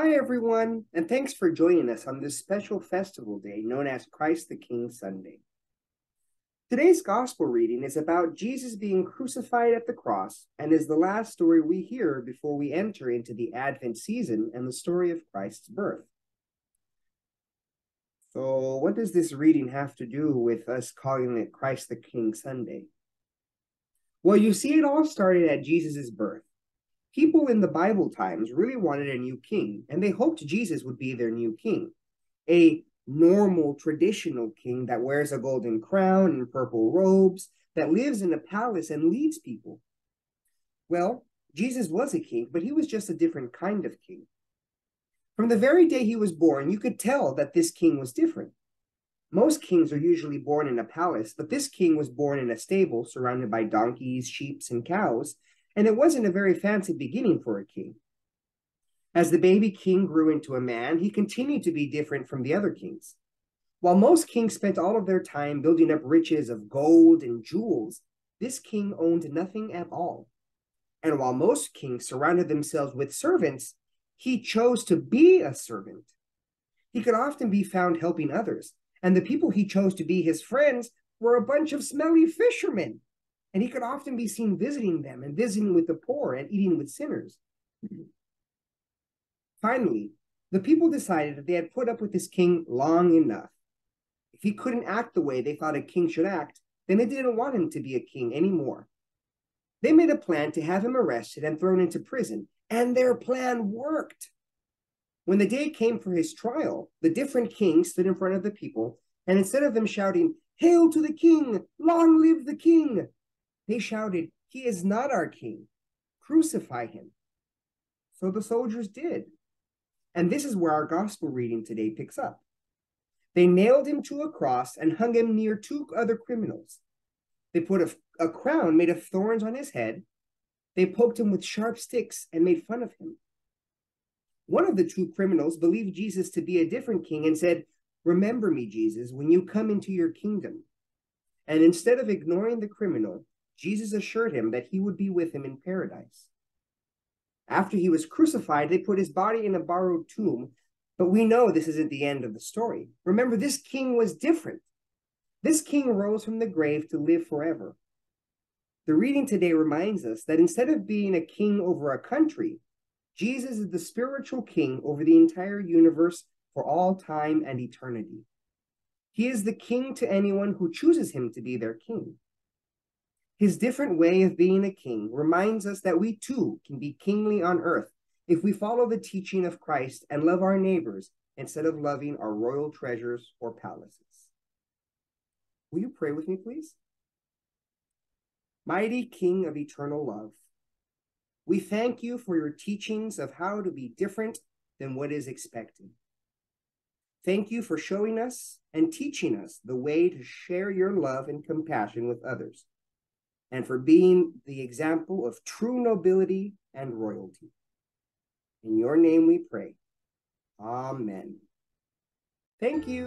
Hi, everyone, and thanks for joining us on this special festival day known as Christ the King Sunday. Today's gospel reading is about Jesus being crucified at the cross and is the last story we hear before we enter into the Advent season and the story of Christ's birth. So, what does this reading have to do with us calling it Christ the King Sunday? Well, you see, it all started at Jesus' birth. People in the Bible times really wanted a new king, and they hoped Jesus would be their new king. A normal, traditional king that wears a golden crown and purple robes, that lives in a palace and leads people. Well, Jesus was a king, but he was just a different kind of king. From the very day he was born, you could tell that this king was different. Most kings are usually born in a palace, but this king was born in a stable surrounded by donkeys, sheep, and cows, and it wasn't a very fancy beginning for a king. As the baby king grew into a man, he continued to be different from the other kings. While most kings spent all of their time building up riches of gold and jewels, this king owned nothing at all. And while most kings surrounded themselves with servants, he chose to be a servant. He could often be found helping others, and the people he chose to be his friends were a bunch of smelly fishermen and he could often be seen visiting them and visiting with the poor and eating with sinners. Finally, the people decided that they had put up with this king long enough. If he couldn't act the way they thought a king should act, then they didn't want him to be a king anymore. They made a plan to have him arrested and thrown into prison, and their plan worked. When the day came for his trial, the different kings stood in front of the people, and instead of them shouting, Hail to the king! Long live the king! They shouted, He is not our king. Crucify him. So the soldiers did. And this is where our gospel reading today picks up. They nailed him to a cross and hung him near two other criminals. They put a, a crown made of thorns on his head. They poked him with sharp sticks and made fun of him. One of the two criminals believed Jesus to be a different king and said, Remember me, Jesus, when you come into your kingdom. And instead of ignoring the criminal, Jesus assured him that he would be with him in paradise. After he was crucified, they put his body in a borrowed tomb, but we know this isn't the end of the story. Remember, this king was different. This king rose from the grave to live forever. The reading today reminds us that instead of being a king over a country, Jesus is the spiritual king over the entire universe for all time and eternity. He is the king to anyone who chooses him to be their king. His different way of being a king reminds us that we too can be kingly on earth if we follow the teaching of Christ and love our neighbors instead of loving our royal treasures or palaces. Will you pray with me, please? Mighty King of eternal love, we thank you for your teachings of how to be different than what is expected. Thank you for showing us and teaching us the way to share your love and compassion with others and for being the example of true nobility and royalty. In your name we pray. Amen. Thank you.